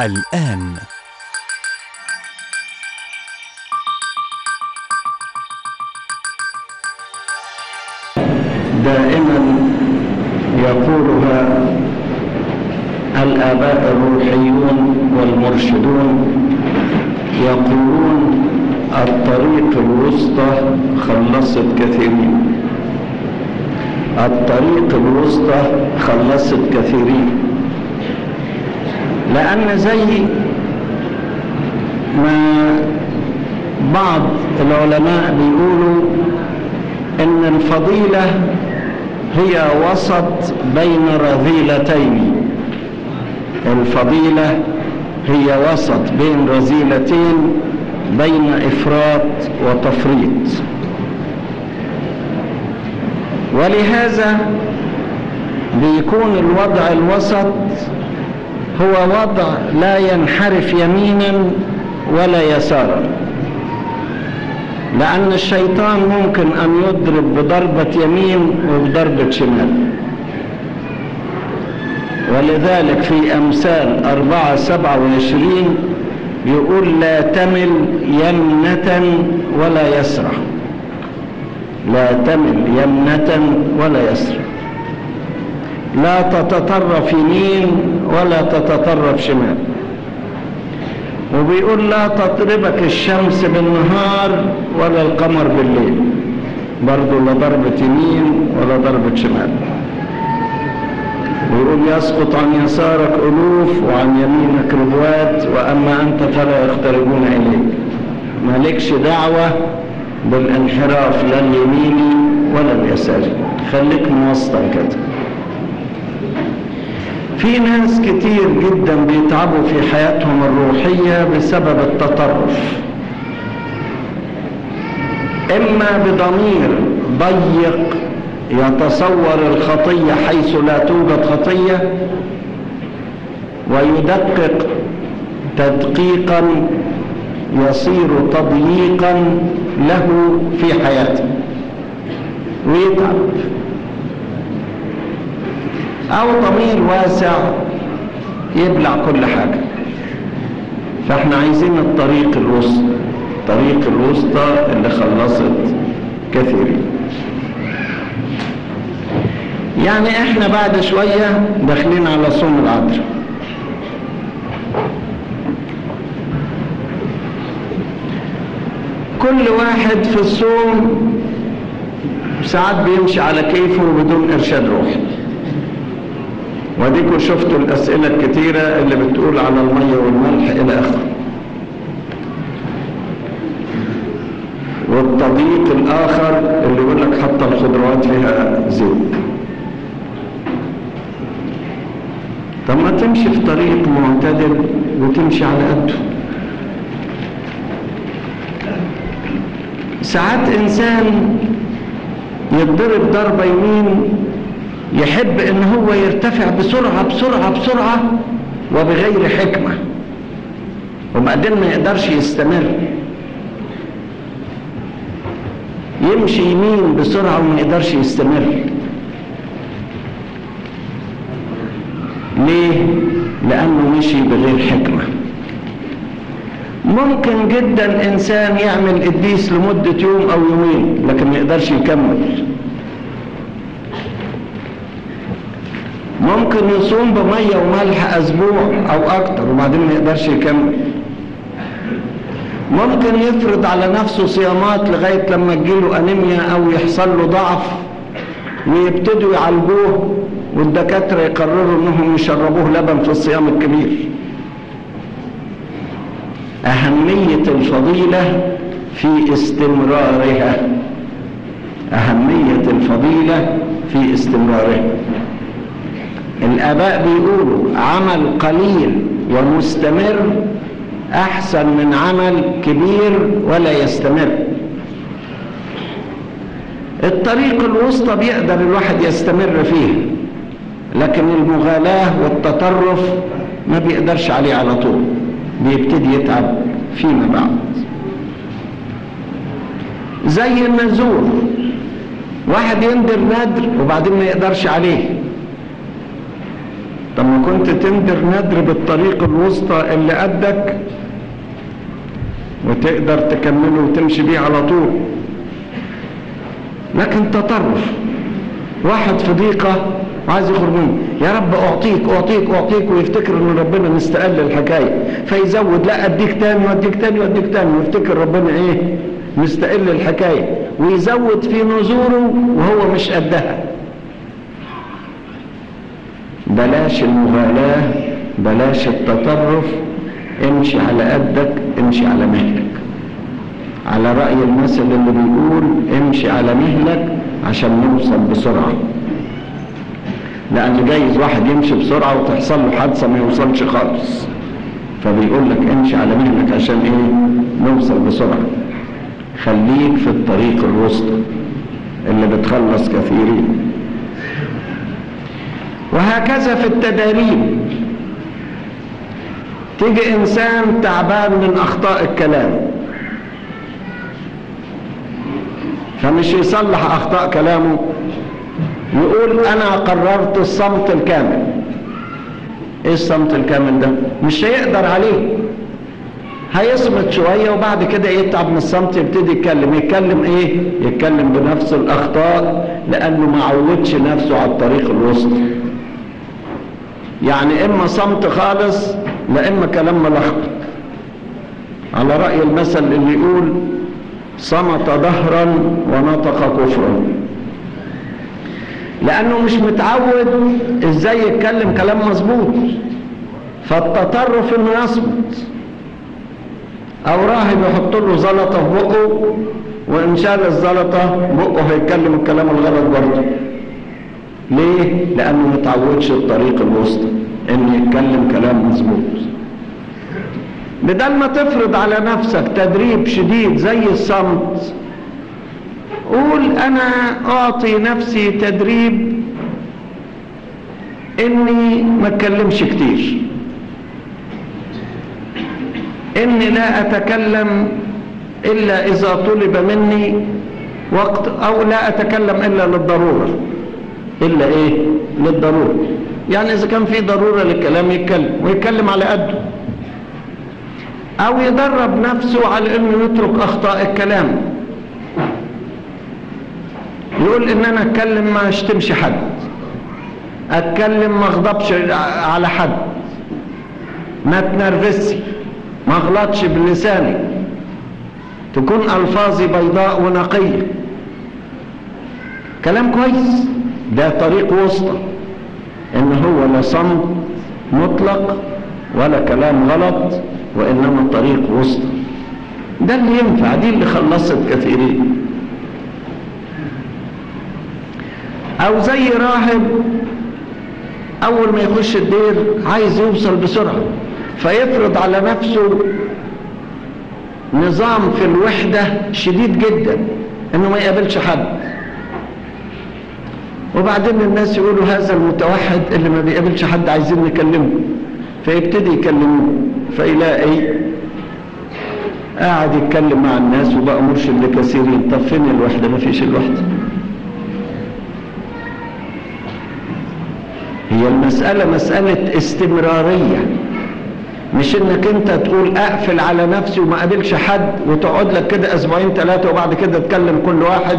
الآن. دائما يقولها الآباء الروحيون والمرشدون يقولون الطريق الوسطى خلصت كثيرين. الطريق الوسطى خلصت كثيرين. لأن زي ما بعض العلماء بيقولوا إن الفضيلة هي وسط بين رذيلتين. الفضيلة هي وسط بين رذيلتين بين إفراط وتفريط. ولهذا بيكون الوضع الوسط هو وضع لا ينحرف يمينا ولا يسارا. لأن الشيطان ممكن أن يضرب بضربة يمين وبضربة شمال. ولذلك في أمثال أربعة سبعة وعشرين يقول لا تمل يمنة ولا يسرى لا تمل يمنة ولا يسرى لا تتطرف يمين ولا تتطرف شمال. وبيقول لا تضربك الشمس بالنهار ولا القمر بالليل. برضو لا ضربة يمين ولا ضربة شمال. ويقول يسقط عن يسارك ألوف وعن يمينك ربوات وأما أنت فلا يقتربون إليك. مالكش دعوة بالانحراف لا اليميني ولا اليساري خليك موسطا كده. في ناس كتير جدا بيتعبوا في حياتهم الروحية بسبب التطرف. إما بضمير ضيق يتصور الخطية حيث لا توجد خطية ويدقق تدقيقا يصير تضييقا له في حياته. ويتعب. أو ضمير واسع يبلع كل حاجة. فإحنا عايزين الطريق الوسطى الطريق الوسطى اللي خلصت كثيرين. يعني إحنا بعد شوية داخلين على صوم العذراء كل واحد في الصوم ساعات بيمشي على كيفه بدون إرشاد روحي. وديكوا شفتوا الأسئلة الكتيرة اللي بتقول على المية والملح إلى آخره. والتضييق الآخر اللي يقول لك حتى الخضروات فيها زيت طب ما تمشي في طريق معتدل وتمشي على قده. ساعات إنسان يتضرب ضربة يمين يحب إن هو يرتفع بسرعة بسرعة بسرعة وبغير حكمة. وبعدين ما يقدرش يستمر. يمشي يمين بسرعة وما يقدرش يستمر. ليه؟ لأنه مشي بغير حكمة. ممكن جدا إنسان يعمل قديس لمدة يوم أو يومين لكن ما يقدرش يكمل. ممكن يصوم بمية وملح أسبوع أو أكتر وبعدين ما يقدرش يكمل. ممكن يفرض على نفسه صيامات لغاية لما تجيله أنيميا أو يحصل له ضعف ويبتدوا يعالجوه والدكاترة يقرروا أنهم يشربوه لبن في الصيام الكبير. أهمية الفضيلة في استمرارها. أهمية الفضيلة في استمرارها. الآباء بيقولوا عمل قليل ومستمر أحسن من عمل كبير ولا يستمر. الطريق الوسطى بيقدر الواحد يستمر فيه لكن المغالاة والتطرف ما بيقدرش عليه على طول بيبتدي يتعب فيما بعد. زي النذور واحد يندر ندر وبعدين ما يقدرش عليه. طب ما كنت تندر ندر بالطريق الوسطى اللي قدك وتقدر تكمله وتمشي بيه على طول. لكن تطرف. واحد في ضيقة وعايز يخرج منه. يا رب أعطيك أعطيك أعطيك. ويفتكر ان ربنا مستقل الحكاية. فيزود لا أديك تاني وأديك تاني وأديك تاني. ويفتكر ربنا إيه؟ مستقل الحكاية. ويزود في نزوره وهو مش قدها. بلاش المغالاة بلاش التطرف امشي على قدك امشي على مهلك. على رأي المثل اللي بيقول امشي على مهلك عشان نوصل بسرعة. لأن جايز واحد يمشي بسرعة وتحصل له حادثة ما يوصلش خالص. فبيقول لك امشي على مهلك عشان إيه؟ نوصل بسرعة. خليك في الطريق الوسطى اللي بتخلص كثيرين. وهكذا في التداريب تيجي إنسان تعبان من أخطاء الكلام. فمش يصلح أخطاء كلامه. يقول أنا قررت الصمت الكامل. إيه الصمت الكامل ده؟ مش هيقدر عليه. هيصمت شوية وبعد كده يتعب من الصمت يبتدي يتكلم. يتكلم إيه؟ يتكلم بنفس الأخطاء لأنه ما عودش نفسه على الطريق الوسطى يعني إما صمت خالص لا إما كلام ملخبط على رأي المثل اللي يقول صمت ظهرا ونطق كفرا. لأنه مش متعود إزاي يتكلم كلام مظبوط. فالتطرف إنه يصمت. أو راهب يحط له زلطة في بقه وإن شال الزلطة بقه هيتكلم الكلام الغلط برضه. ليه؟ لأنه متعودش الطريق الوسطى إن يتكلم كلام مظبوط. بدل ما تفرض على نفسك تدريب شديد زي الصمت قول أنا أعطي نفسي تدريب إني ما أتكلمش كتير. إني لا أتكلم إلا إذا طلب مني وقت أو لا أتكلم إلا للضرورة. إلا إيه؟ للضرورة. يعني إذا كان في ضرورة للكلام يتكلم ويتكلم على قده. أو يدرب نفسه على إنه يترك أخطاء الكلام. يقول إن أنا أتكلم ما اشتمش حد. أتكلم ما أغضبش على حد. ما تنرفزش. ما أغلطش بلساني. تكون ألفاظي بيضاء ونقية. كلام كويس. ده طريق وسطى إن هو لا صمت مطلق ولا كلام غلط وإنما طريق وسطى ده اللي ينفع دي اللي خلصت كثيرين. أو زي راهب أول ما يخش الدير عايز يوصل بسرعة فيفرض على نفسه نظام في الوحدة شديد جدا إنه ما يقابلش حد. وبعدين الناس يقولوا هذا المتوحد اللي ما بيقابلش حد عايزين نكلمه فيبتدي يكلموه فيلاقي قاعد يتكلم مع الناس وبقى مرشد لكثيرين طب فين الوحدة؟ ما فيش الوحدة. هي المسألة مسألة استمرارية. مش إنك أنت تقول أقفل على نفسي وما قابلش حد وتقعد لك كده أسبوعين ثلاثة وبعد كده تكلم كل واحد.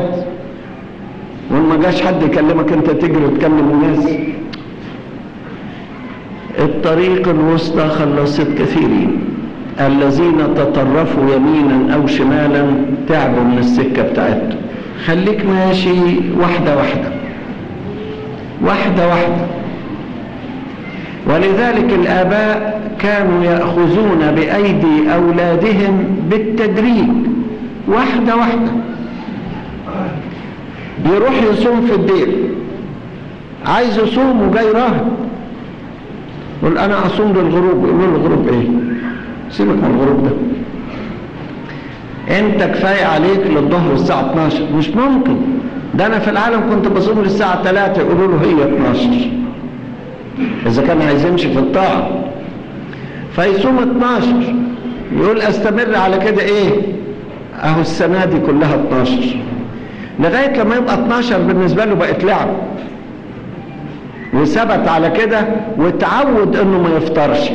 وإن ما جاش حد يكلمك أنت تجري وتكلم الناس. الطريق الوسطى خلصت كثيرين الذين تطرفوا يمينا أو شمالا تعبوا من السكة بتاعتهم. خليك ماشي واحدة واحدة. واحدة واحدة. ولذلك الآباء كانوا يأخذون بأيدي أولادهم بالتدريج. واحدة واحدة. يروح يصوم في الدير. عايز يصوم وجاي راهب. يقول أنا أصوم للغروب. يقول له الغروب إيه؟ سيبك من الغروب ده. أنت كفاية عليك للظهر الساعة 12 مش ممكن. ده أنا في العالم كنت بصوم للساعة 3 يقولوا له هي 12 إذا كان عايز يمشي في الطاعة. فيصوم 12 يقول أستمر على كده إيه؟ أهو السنة دي كلها 12 لغاية لما يبقى 12 بالنسبة له بقت لعب. وثبت على كده وتعود إنه ما يفطرش.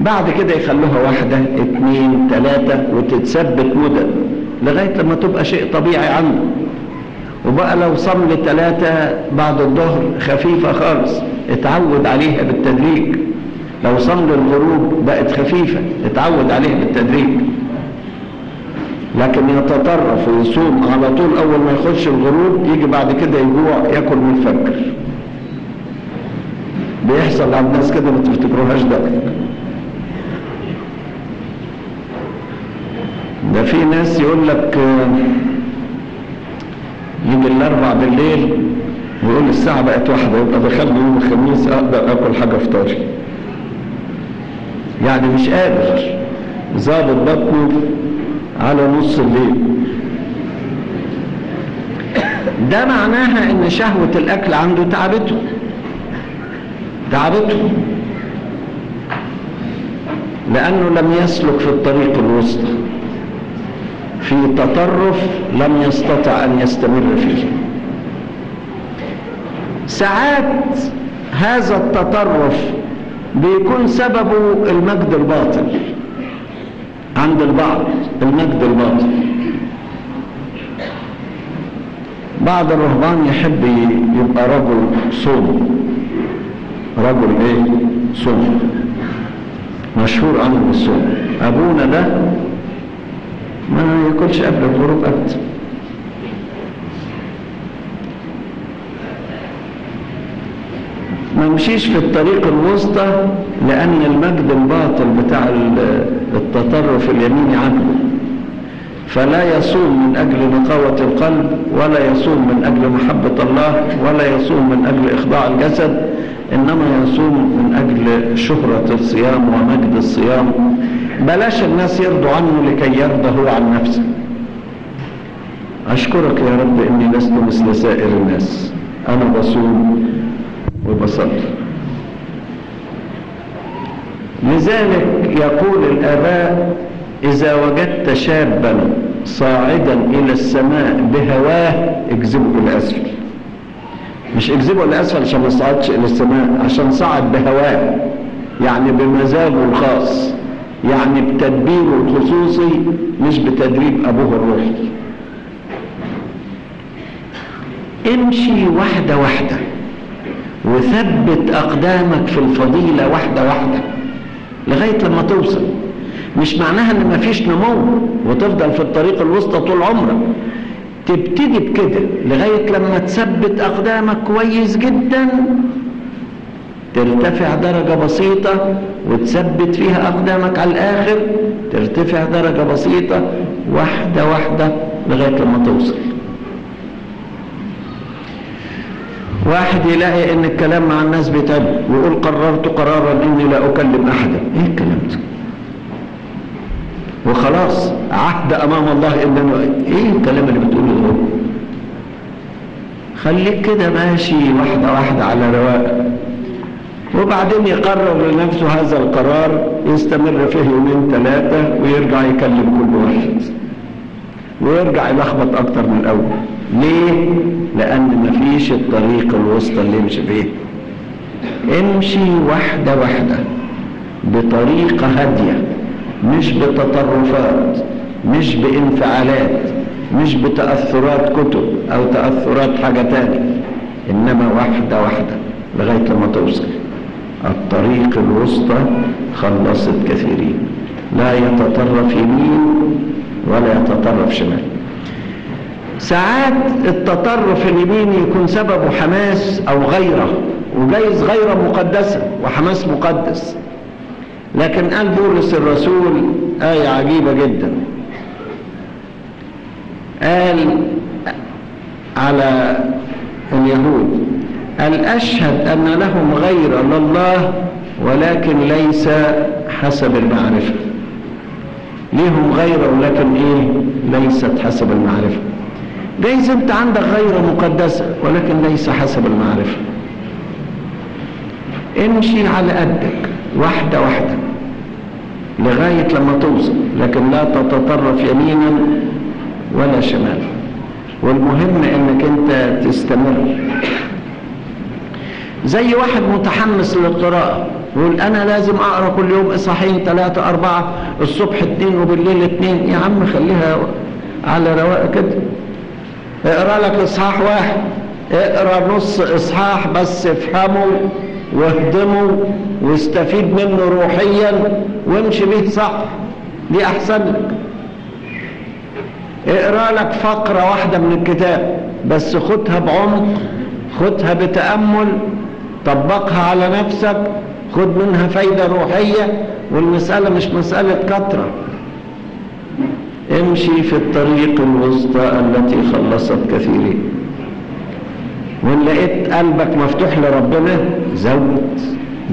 بعد كده يخلوها واحدة اتنين تلاتة وتتثبت مدة لغاية لما تبقى شيء طبيعي عنده. وبقى لو صام لتلاتة بعد الظهر خفيفة خالص اتعود عليها بالتدريج. لو صام للغروب بقت خفيفة اتعود عليها بالتدريج. لكن يتطرف ويصوم على طول أول ما يخش الغروب يجي بعد كده يجوع ياكل من الفجر. بيحصل عند ناس كده ما تفتكروهاش ده. ده في ناس يقول لك يجي الأربع بالليل ويقول الساعة بقت واحدة يبقى دخلنا يوم الخميس أقدر آكل حاجة فطاري يعني مش قادر. ظابط بطنه على نص الليل. ده معناها إن شهوة الأكل عنده تعبته. تعبته. لأنه لم يسلك في الطريق الوسطى. في تطرف لم يستطع أن يستمر فيه. ساعات هذا التطرف بيكون سببه المجد الباطل عند البعض. المجد الباطل بعض الرهبان يحب يبقى رجل صوم. رجل إيه؟ صوم. مشهور عنه بالصوم. أبونا ده ما يأكلش قبل الغروب أبدا. ما يمشيش في الطريق الوسطى لأن المجد الباطل بتاع التطرف اليميني عنه. فلا يصوم من أجل نقاوة القلب ولا يصوم من أجل محبة الله ولا يصوم من أجل إخضاع الجسد إنما يصوم من أجل شهرة الصيام ومجد الصيام. بلاش الناس يرضوا عنه لكي يرضى هو عن نفسه أشكرك يا رب إني لست مثل سائر الناس. أنا بصوم وبصلي. لذلك يقول الآباء إذا وجدت شابا صاعدا إلى السماء بهواه اجذبه إلى أسفل مش اجذبه إلى أسفل عشان ما صعدش إلى السماء عشان صعد بهواه يعني بمزاجه الخاص يعني بتدبيره الخصوصي مش بتدريب أبوه الروحي. امشي واحدة واحدة وثبت أقدامك في الفضيلة واحدة واحدة لغاية لما توصل. مش معناها إن مفيش نمو وتفضل في الطريق الوسطى طول عمرك. تبتدي بكده لغاية لما تثبت أقدامك كويس جدا ترتفع درجة بسيطة وتثبت فيها أقدامك على الآخر ترتفع درجة بسيطة واحدة واحدة لغاية لما توصل. واحد يلاقي إن الكلام مع الناس بيتعب ويقول قررت قرارا إني لا أكلم أحدا. إيه الكلام ده؟ وخلاص عهد أمام الله أنا إيه الكلام اللي بتقوله ده؟ خليك كده ماشي واحدة واحدة على رواق. وبعدين يقرر لنفسه هذا القرار يستمر فيه يومين ثلاثة ويرجع يكلم كل واحد. ويرجع يلخبط أكتر من الأول. ليه؟ لأن مفيش الطريق الوسطى اللي يمشي فيه. امشي واحدة واحدة بطريقة هادية. مش بتطرفات مش بانفعالات مش بتأثرات كتب أو تأثرات حاجة تانية إنما واحدة واحدة لغاية لما توصل. الطريق الوسطى خلصت كثيرين. لا يتطرف يمين ولا يتطرف شمال. ساعات التطرف اليميني يكون سببه حماس أو غيرة وجايز غيرة مقدسة وحماس مقدس. لكن قال بولس الرسول آية عجيبة جدا. قال على اليهود قال أشهد أن لهم غير لله ولكن ليس حسب المعرفة. ليهم غيره ولكن إيه؟ ليست حسب المعرفة. جايز أنت عندك غير مقدسة ولكن ليس حسب المعرفة. امشي على قدك واحدة واحدة لغاية لما توصل لكن لا تتطرف يمينا ولا شمالا. والمهم إنك أنت تستمر. زي واحد متحمس للقراءة يقول أنا لازم أقرأ كل يوم إصحاحين ثلاثة أربعة الصبح اتنين وبالليل اتنين. يا عم خليها على رواق كده. اقرأ لك إصحاح واحد اقرأ نص إصحاح بس افهمه. واهدمه واستفيد منه روحيا وامشي به صح دي أحسن لك اقرأ لك فقرة واحدة من الكتاب بس خدها بعمق خدها بتأمل طبقها على نفسك خد منها فايدة روحية والمسألة مش مسألة كترة. امشي في الطريق الوسطى التي خلصت كثيرين. وإن لقيت قلبك مفتوح لربنا زود.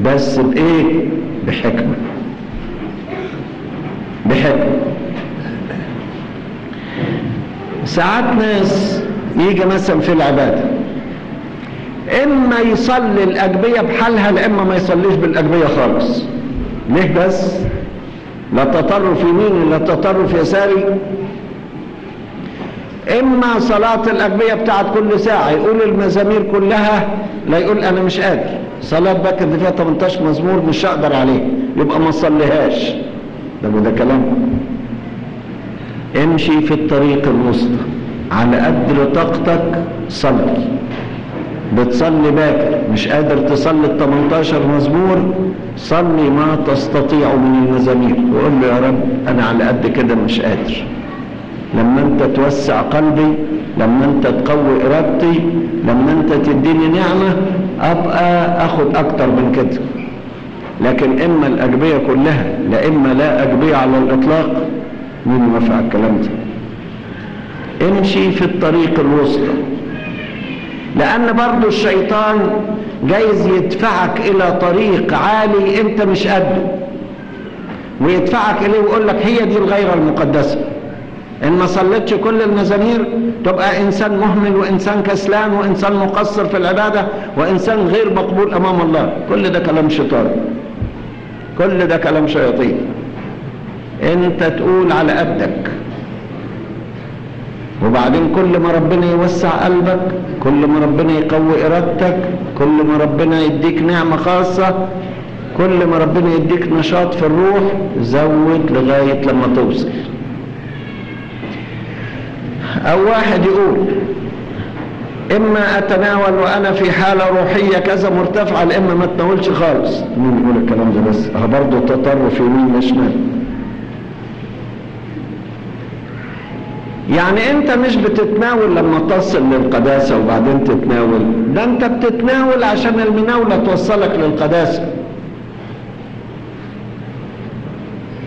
بس بإيه؟ بحكمة. بحكمة. ساعات ناس يجي مثلا في العبادة إما يصلي الأجبية بحالها لاما ما يصليش بالأجبية خالص. ليه بس؟ لا تطرف يميني لا تطرف يساري. إما صلاة الاجبية بتاعت كل ساعة يقول المزامير كلها لا يقول أنا مش قادر. صلاة بكر دي فيها 18 مزمور مش هقدر عليه يبقى ما صليهاش. ده ده كلام. امشي في الطريق الوسطى على قدر طاقتك صلي. بتصلي باكر مش قادر تصلي ال 18 مزمور صلي ما تستطيع من المزامير. وقول له يا رب أنا على قد كده مش قادر. لما انت توسع قلبي لما انت تقوي إرادتي لما انت تديني نعمة أبقى أخد أكتر من كده. لكن إما الأجبية كلها لا إما لا أجبية على الإطلاق مين موافق على الكلام ده؟ امشي في الطريق الوسطى. لأن برضو الشيطان جايز يدفعك إلى طريق عالي أنت مش قده. ويدفعك إليه ويقول لك هي دي الغيرة المقدسة. إن ما صليتش كل المزامير تبقى إنسان مهمل وإنسان كسلان وإنسان مقصر في العبادة وإنسان غير مقبول أمام الله. كل ده كلام شيطان. كل ده كلام شياطين. أنت تقول على قدك. وبعدين كل ما ربنا يوسع قلبك كل ما ربنا يقوي إرادتك كل ما ربنا يديك نعمة خاصة كل ما ربنا يديك نشاط في الروح زود لغاية لما توصل. أو واحد يقول إما أتناول وأنا في حالة روحية كذا مرتفعة اما ما اتناولش خالص. مين يقول الكلام ده بس؟ برضه تطرف يمين شمال. يعني أنت مش بتتناول لما تصل للقداسة وبعدين تتناول. ده أنت بتتناول عشان المناولة توصلك للقداسة.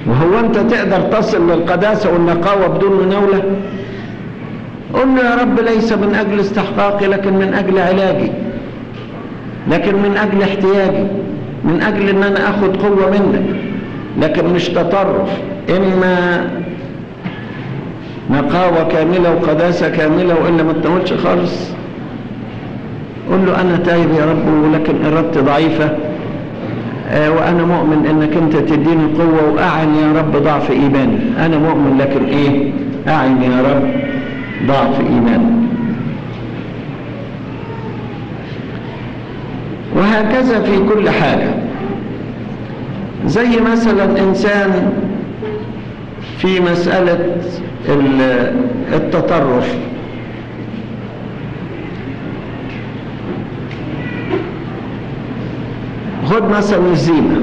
وهو أنت تقدر تصل للقداسة والنقاوة بدون مناولة؟ قل له يا رب ليس من أجل استحقاقي لكن من أجل علاجي لكن من أجل احتياجي من أجل إن أنا اخد قوة منك. لكن مش تطرف. اما نقاوة كاملة وقداسة كاملة وإلا ما تناولش خالص. قل له أنا تايب يا رب ولكن إرادتي ضعيفة. آه وأنا مؤمن إنك أنت تديني قوة وأعن يا رب ضعف إيماني. أنا مؤمن لكن إيه؟ أعن يا رب. ضعف إيماني وهكذا في كل حاجة زي مثلا إنسان في مسألة التطرف. خد مثلا الزينة.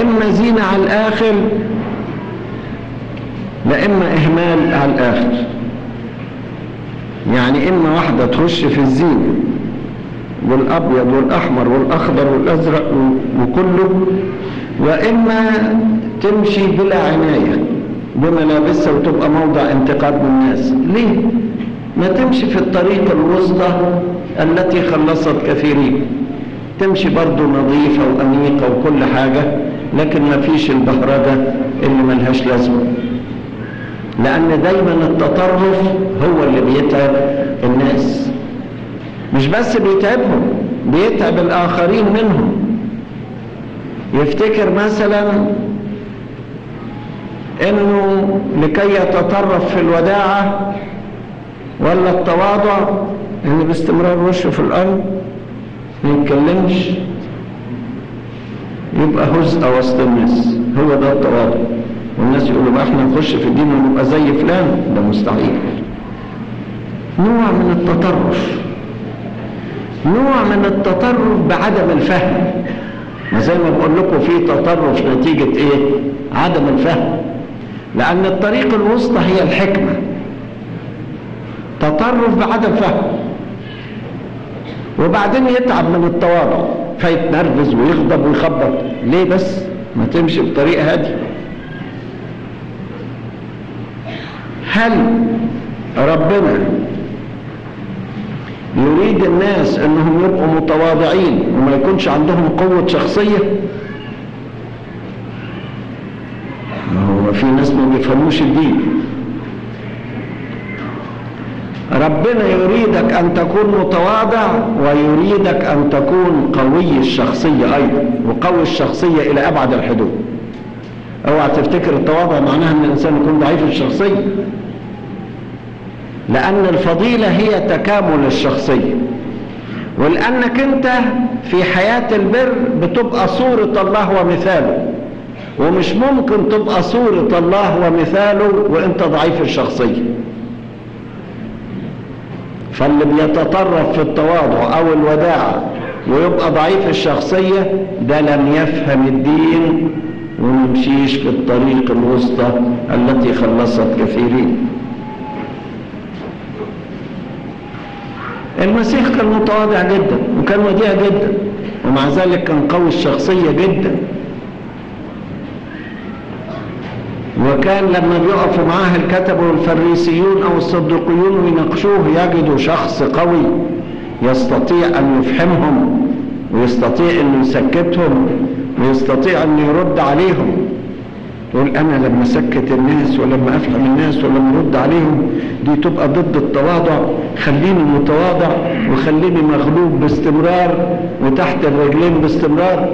إما زينة على الآخر لا إما إهمال على الآخر. يعني إما واحدة تخش في الزينة والأبيض والأحمر والأخضر والأزرق وكله وإما تمشي بلا عناية بملابسها وتبقى موضع انتقاد من الناس. ليه؟ ما تمشي في الطريق الوسطى التي خلصت كثيرين. تمشي برضو نظيفة وأنيقة وكل حاجة لكن ما فيش البهرجة اللي ملهاش لازمة. لأن دايما التطرف هو اللي بيتعب الناس. مش بس بيتعبهم بيتعب الآخرين منهم. يفتكر مثلا إنه لكي يتطرف في الوداعة ولا التواضع اللي باستمرار وشه في الأرض ما يتكلمش. يبقى هزء وسط الناس هو ده التواضع. والناس يقولوا بقى إحنا نخش في الدين ونبقى زي فلان؟ ده مستحيل. نوع من التطرف. نوع من التطرف بعدم الفهم. ما زي ما بقول لكم في تطرف نتيجة إيه؟ عدم الفهم. لأن الطريق الوسطى هي الحكمة. تطرف بعدم فهم. وبعدين يتعب من التواضع. فيتنرفز ويغضب ويخبط. ليه بس؟ ما تمشي بطريقة هادية. هل ربنا. يريد الناس انهم يبقوا متواضعين وما يكونش عندهم قوة شخصية. هو في ناس ما بيفهموش الدين. ربنا يريدك أن تكون متواضع ويريدك أن تكون قوي الشخصية أيضا وقوي الشخصية إلى أبعد الحدود. اوعى تفتكر التواضع معناها إن الإنسان يكون ضعيف الشخصية. لأن الفضيلة هي تكامل الشخصية. ولأنك أنت في حياة البر بتبقى صورة الله ومثاله. ومش ممكن تبقى صورة الله ومثاله وأنت ضعيف الشخصية. فاللي بيتطرف في التواضع أو الوداعة ويبقى ضعيف الشخصية ده لم يفهم الدين وممشيش في الطريق الوسطى التي خلصت كثيرين. المسيح كان متواضع جدا وكان وديع جدا ومع ذلك كان قوي الشخصية جدا. وكان لما بيقفوا معاه الكتبة والفريسيون أو الصديقيون ويناقشوه يجدوا شخص قوي يستطيع أن يفهمهم ويستطيع أن يسكتهم ويستطيع أن يرد عليهم. تقول أنا لما سكت الناس ولما أفهم الناس ولما أرد عليهم. دي تبقى ضد التواضع. خليني متواضع وخليني مغلوب باستمرار وتحت الرجلين باستمرار.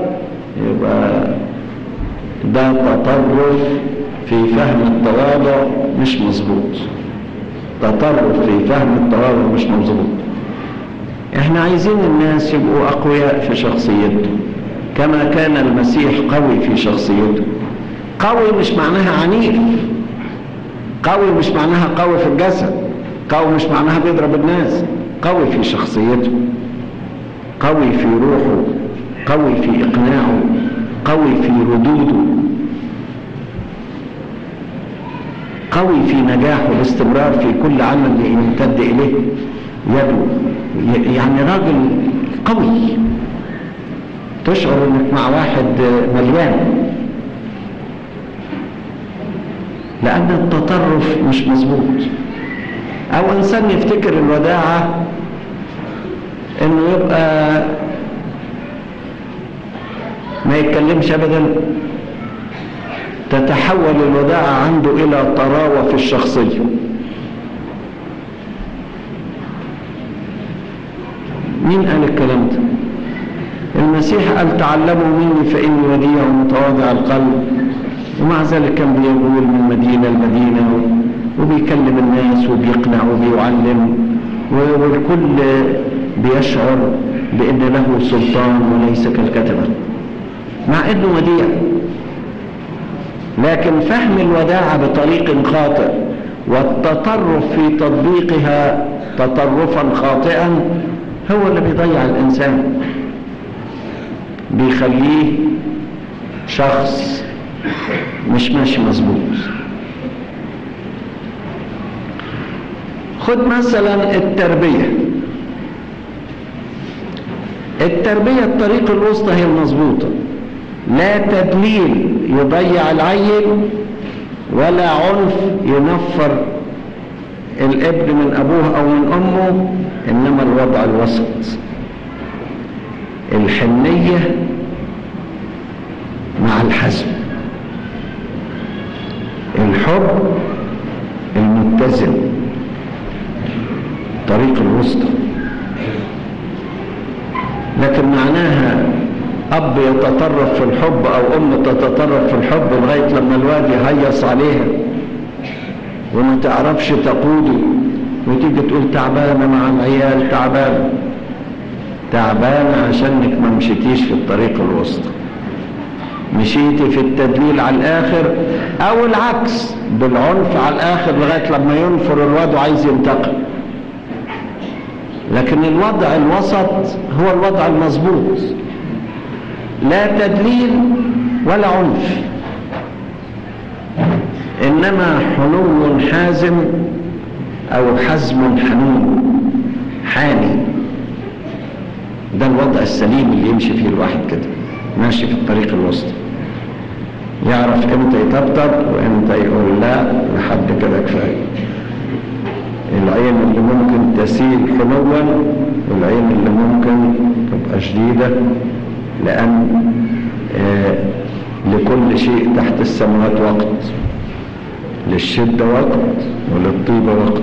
يبقى ده تطرف في فهم التواضع مش مظبوط. تطرف في فهم التواضع مش مظبوط. إحنا عايزين الناس يبقوا أقوياء في شخصيتهم كما كان المسيح قوي في شخصيته. قوي مش معناها عنيف. قوي مش معناها قوي في الجسد. قوي مش معناها بيضرب الناس. قوي في شخصيته. قوي في روحه. قوي في إقناعه. قوي في ردوده. قوي في نجاحه باستمرار في كل عمل يمتد إليه. يده يعني راجل قوي. تشعر إنك مع واحد مليان. لأن التطرف مش مظبوط. أو إنسان يفتكر الوداعة إنه يبقى ما يتكلمش ابدا. تتحول الوداعة عنده إلى طراوة في الشخصية. مين قال الكلام ده؟ المسيح قال تعلموا مني فإني وديع ومتواضع القلب. ومع ذلك كان بيقول من مدينة لمدينة وبيكلم الناس وبيقنع وبيعلم والكل بيشعر بأن له سلطان وليس كالكتبة. مع أنه وديع. لكن فهم الوداعة بطريق خاطئ والتطرف في تطبيقها تطرفا خاطئا هو اللي بيضيع الإنسان. بيخليه شخص مش ماشي مظبوط. خد مثلا التربية. التربية الطريق الوسطى هي المظبوطة. لا تدليل يضيع العيل ولا عنف ينفر الابن من أبوه أو من أمه إنما الوضع الوسط. الحنية مع الحزم. الحب المتزن طريق الوسطى. لكن معناها أب يتطرف في الحب أو أم تتطرف في الحب لغاية لما الواد يهيص عليها وما تعرفش تقوده وتيجي تقول تعبانة مع العيال تعبانة تعبانة عشانك ما مشيتيش في الطريق الوسطى. مشيتي في التدليل على الآخر أو العكس بالعنف على الآخر لغاية لما ينفر الواد وعايز ينتقم. لكن الوضع الوسط هو الوضع المظبوط. لا تدليل ولا عنف. إنما حنو حازم أو حزم حنون حاني ده الوضع السليم اللي يمشي فيه الواحد كده ماشي في الطريق الوسطى يعرف إمتى يطبطب وامتى يقول لا لحد كده كفاية. العين اللي ممكن تسيل حنوا والعين اللي ممكن تبقى شديدة لأن آه لكل شيء تحت السماوات وقت. للشدة وقت وللطيبة وقت.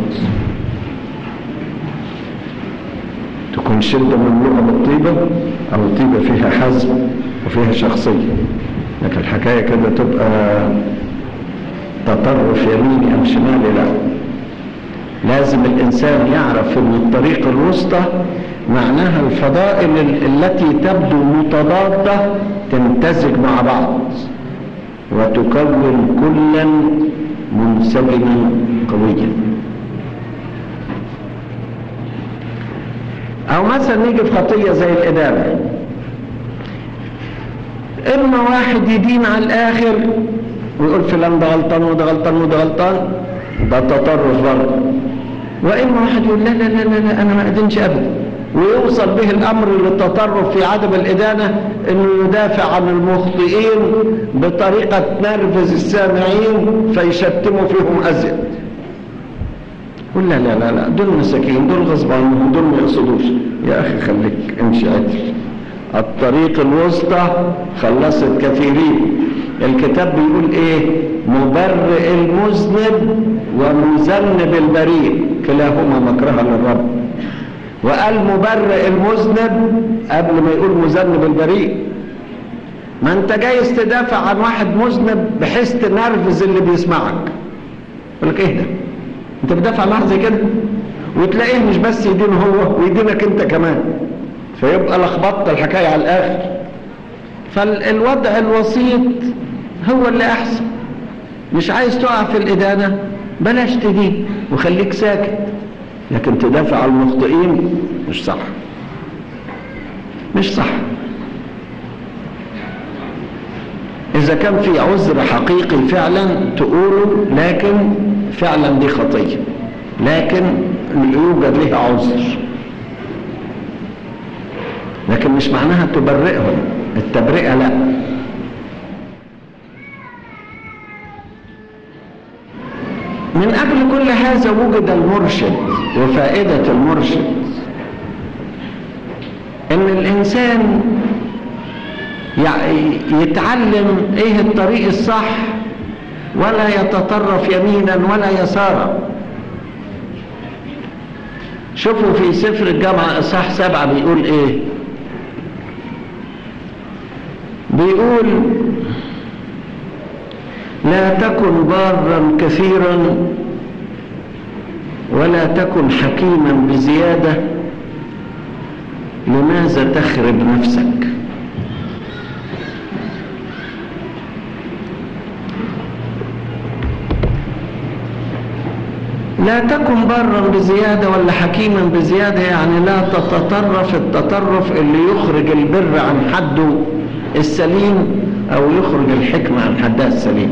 تكون شدة مملوءه بالطيبة أو طيبة فيها حزم وفيها شخصية. لكن الحكاية كده تبقى تطرف يميني أو شمالي؟ لا. لازم الإنسان يعرف إن الطريق الوسطى معناها الفضائل التي تبدو متضادة تمتزج مع بعض وتكون كلا منسجما قويا. أو مثلا نيجي في خطية زي الادانه إما واحد يدين على الآخر ويقول فلان ده غلطان وده غلطان وده غلطان ده تطرف برضه وإما واحد يقول لا لا لا لا, أنا ما أدينش أبدا. ويوصل به الأمر للتطرف في عدم الإدانة إنه يدافع عن المخطئين بطريقة تنرفز السامعين فيشتموا فيهم أزيد. قول لا لا لا لا دول مساكين دول غصبانين دول ما يقصدوش. يا أخي خليك امشي عدل الطريق الوسطى خلصت كثيرين. الكتاب بيقول إيه؟ مبرئ المذنب ومذنب البريء. كلاهما مكرها للرب. وقال مبرئ المذنب قبل ما يقول مذنب البريء. ما انت جايز تدافع عن واحد مذنب بحيث تنرفز اللي بيسمعك. يقول لك إيه ده؟ انت بتدافع عن واحد زي كده؟ وتلاقيه مش بس يدين هو ويدينك انت كمان. فيبقى لخبطت الحكاية على الآخر. فالوضع الوسيط هو اللي أحسن. مش عايز تقع في الإدانة بلاش تدين وخليك ساكت. لكن تدافع عن المخطئين مش صح. مش صح. إذا كان في عذر حقيقي فعلا تقوله لكن فعلا دي خطية. لكن يوجد لها عذر. لكن مش معناها تبرئهم. التبرئة لا. من أجل كل هذا وجد المرشد وفائدة المرشد إن الإنسان يتعلم إيه الطريق الصح ولا يتطرف يمينا ولا يسارا. شوفوا في سفر الجامعة إصحاح سبعة بيقول إيه؟ بيقول لا تكن بارا كثيرا ولا تكن حكيما بزيادة لماذا تخرب نفسك؟ لا تكن برا بزيادة ولا حكيما بزيادة يعني لا تتطرف التطرف اللي يخرج البر عن حده. السليم أو يخرج الحكمة عن حدها السليم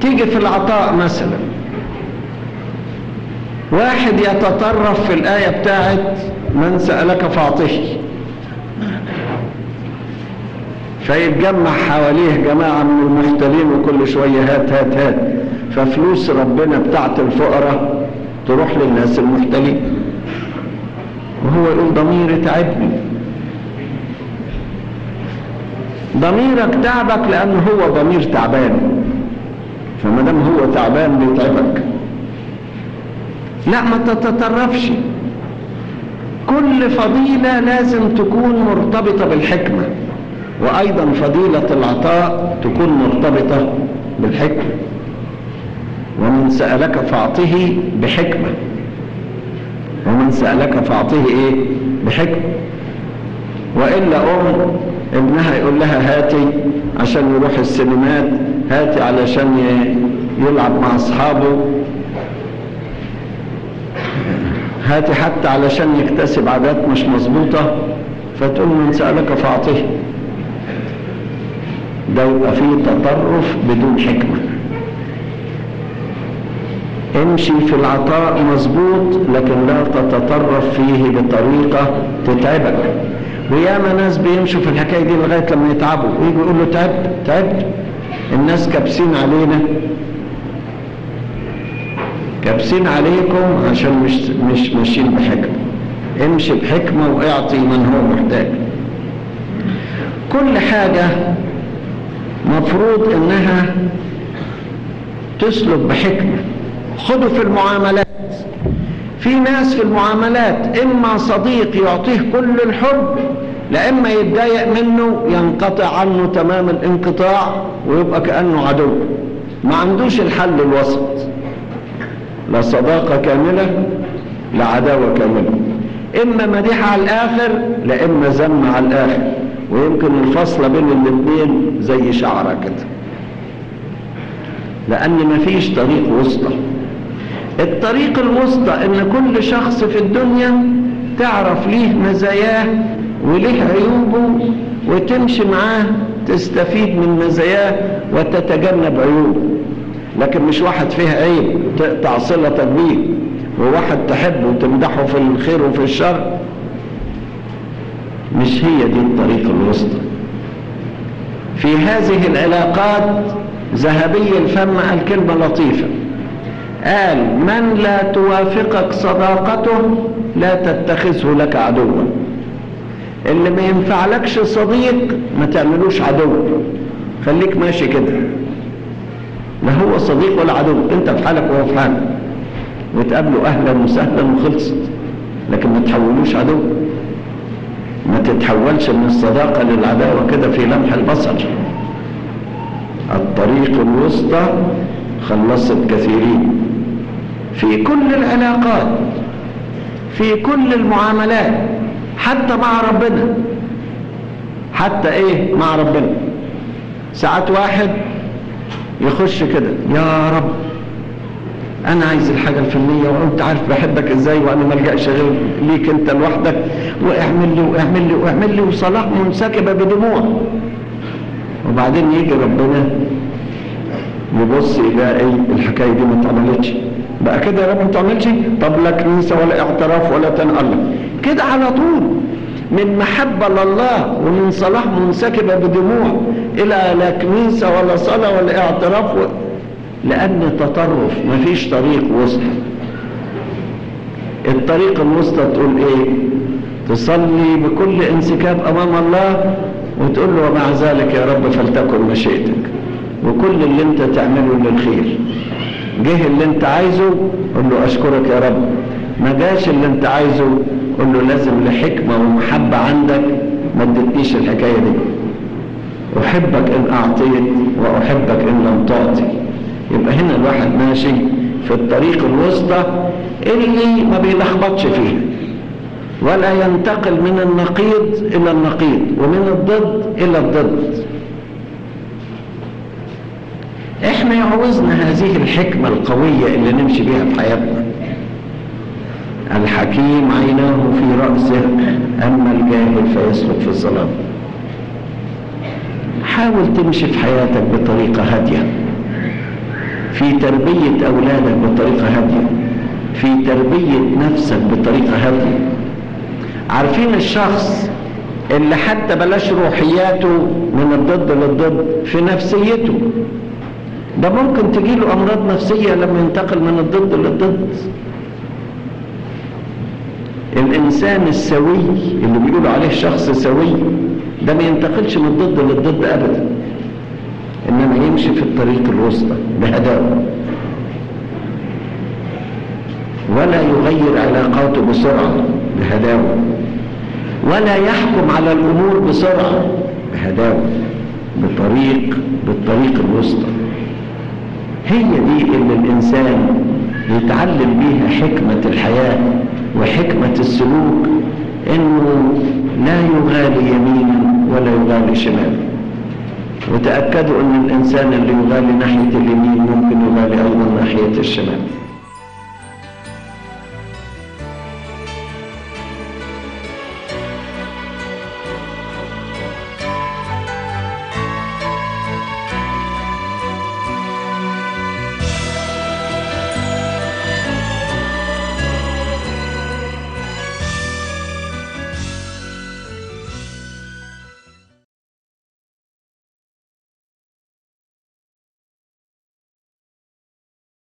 تيجي في العطاء مثلا. واحد يتطرف في الآية بتاعت من سألك فاعطه فيتجمع حواليه جماعة من المحتلين وكل شوية هات هات هات. ففلوس ربنا بتاعت الفقراء تروح للناس المحتلين. وهو يقول ضميري تعبني. ضميرك تعبك لأنه هو ضمير تعبان. فما دام هو تعبان بيتعبك. لا ما تتطرفش. كل فضيلة لازم تكون مرتبطة بالحكمة. وأيضا فضيلة العطاء تكون مرتبطة بالحكمة. ومن سألك فأعطه بحكمة. ومن سألك فأعطه إيه؟ بحكمة. وإلا أم ابنها يقول لها هاتي عشان يروح السينمات هاتي علشان يلعب مع أصحابه. هاتي حتى علشان يكتسب عادات مش مظبوطة. فتقول من سألك فأعطيه ده يبقى فيه تطرف بدون حكمة. امشي في العطاء مظبوط لكن لا تتطرف فيه بطريقة تتعبك. وياما ناس بيمشوا في الحكاية دي لغاية لما يتعبوا ويجوا يقولوا تعبت تعبت الناس كابسين علينا. كابسين عليكم عشان مش مش ماشيين بحكمة. امشي بحكمة واعطي من هو محتاج. كل حاجة مفروض إنها تسلك بحكمة. خدوا في المعاملات. في ناس في المعاملات إما صديق يعطيه كل الحب لا إما يتضايق منه ينقطع عنه تمام الانقطاع ويبقى كأنه عدو. ما عندوش الحل الوسط. لا صداقة كاملة لا عداوة كاملة. إما مديح على الآخر لا إما ذم على الآخر. ويمكن الفصل بين الاثنين زي شعرة كده. لأن مفيش طريق وسطى الطريق الوسطى إن كل شخص في الدنيا تعرف ليه مزاياه وليه عيوبه وتمشي معاه تستفيد من مزاياه وتتجنب عيوبه. لكن مش واحد فيها عيب تقطع صلتك بيه وواحد تحبه وتمدحه في الخير وفي الشر. مش هي دي الطريق الوسطى. في هذه العلاقات ذهبي الفم قال كلمة لطيفة. قال من لا توافقك صداقته؟ لا تتخذه لك عدوا. اللي ما ينفعلكش صديق ما تعملوش عدو. خليك ماشي كده. لا هو صديق ولا عدو انت في حالك وهو في حالك. وتقابلوا أهلا وسهلا وخلصت. لكن ما تحولوش عدو. ما تتحولش من الصداقة للعداوة كده في لمح البصر. الطريق الوسطى خلصت كثيرين. في كل العلاقات في كل المعاملات حتى مع ربنا. حتى إيه؟ مع ربنا. ساعات واحد يخش كده يا رب أنا عايز الحاجة الفلانية وأنت عارف بحبك إزاي وأنا ما ألجأش غير ليك أنت لوحدك. واعمل لي واعمل لي واعمل لي وصلاح منسكبة بدموع. وبعدين يجي ربنا يبص يلاقي إيه؟ الحكاية دي ما اتعملتش. بقى كده يا رب ما تعملش؟ طب لا كنيسة ولا اعتراف ولا تنقل. كده على طول. من محبة لله ومن صلاح منسكبة بدموع إلى لا كنيسة ولا صلاة ولا اعتراف و... لأن تطرف مفيش طريق وسط. الطريق الوسطى تقول إيه؟ تصلي بكل انسكاب أمام الله وتقول له ومع ذلك يا رب فلتكن مشيئتك. وكل اللي أنت تعمله للخير. جه اللي انت عايزه قول له أشكرك يا رب. ما جاش اللي انت عايزه قول له لازم لحكمة ومحبة عندك. ما ادتنيش الحكاية دي. أحبك إن أعطيت وأحبك إن لم تعطي. يبقى هنا الواحد ماشي في الطريق الوسطى اللي ما بيلخبطش فيه. ولا ينتقل من النقيض إلى النقيض ومن الضد إلى الضد. إحنا يعوزنا هذه الحكمة القوية اللي نمشي بها في حياتنا. الحكيم عيناه في رأسه أما الجاهل فيسلك في الظلام. حاول تمشي في حياتك بطريقة هادية. في تربية أولادك بطريقة هادية. في تربية نفسك بطريقة هادية. عارفين الشخص اللي حتى بلاش روحياته من الضد للضد في نفسيته. ده ممكن تجيله أمراض نفسية لما ينتقل من الضد للضد. الإنسان السوي اللي بيقولوا عليه شخص سوي ده ما ينتقلش من الضد للضد أبدا. إنما يمشي في الطريق الوسطى بهداوة. ولا يغير علاقاته بسرعة بهداوة. ولا يحكم على الأمور بسرعة بهداوة. بطريق بالطريق الوسطى. هي دي اللي الإنسان يتعلم بيها حكمة الحياة وحكمة السلوك إنه لا يغالي يمينا ولا يغالي شمالا. وتأكدوا أن الإنسان اللي يغالي ناحية اليمين ممكن يغالي أيضا ناحية الشمال.